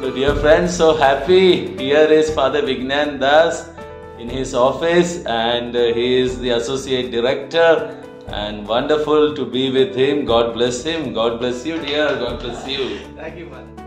So, dear friends, so happy. Here is Father Vignan Das in his office, and uh, he is the associate director. And wonderful to be with him. God bless him. God bless you, dear. God bless you. Thank you, man.